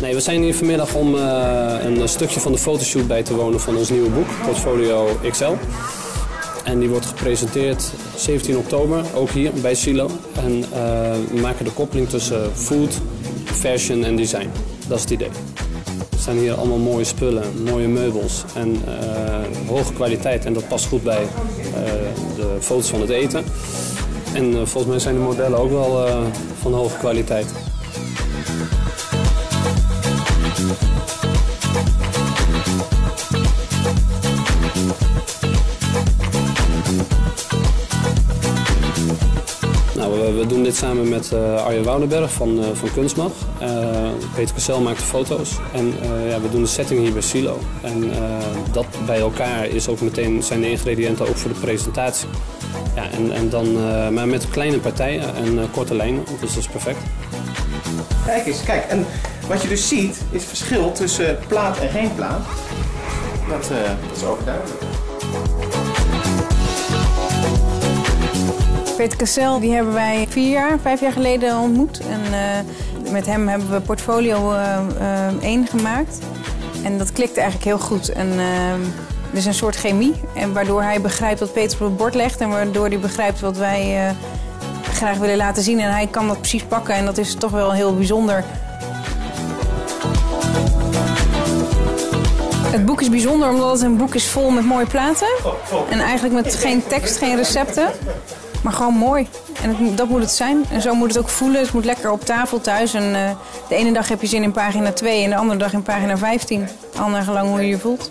Nee, we zijn hier vanmiddag om uh, een stukje van de fotoshoot bij te wonen van ons nieuwe boek, Portfolio XL. En die wordt gepresenteerd 17 oktober, ook hier bij Silo. En uh, we maken de koppeling tussen food, fashion en design. Dat is het idee. Er zijn hier allemaal mooie spullen, mooie meubels en uh, hoge kwaliteit. En dat past goed bij de foto's van het eten. En volgens mij zijn de modellen ook wel van hoge kwaliteit. We, doen dit samen met uh, Arjen Woudenberg van, uh, van Kunstmag. Uh, Peter Cassel maakt de foto's. En ja, we doen de setting hier bij Silo. En dat bij elkaar is ook meteen, zijn de ingrediënten ook voor de presentatie. Ja, en, en dan, maar met kleine partijen en korte lijnen, dus dat is perfect. Kijk eens, kijk. En wat je dus ziet, is het verschil tussen plaat en geen plaat. Dat, dat is overduidelijk. Peter Cassel, die hebben wij vier jaar, vijf jaar geleden ontmoet. En uh, met hem hebben we portfolio uh, uh, 1 gemaakt. En dat klikte eigenlijk heel goed. En het is een soort chemie. En waardoor hij begrijpt wat Peter op het bord legt. En waardoor hij begrijpt wat wij graag willen laten zien. En hij kan dat precies pakken. En dat is toch wel heel bijzonder. Het boek is bijzonder omdat het een boek is vol met mooie platen. En eigenlijk met geen tekst, geen recepten. Maar gewoon mooi. En dat moet het zijn. En zo moet het ook voelen. Het moet lekker op tafel thuis. En uh, de ene dag heb je zin in pagina 2 en de andere dag in pagina 15. Al naar gelang hoe je je voelt.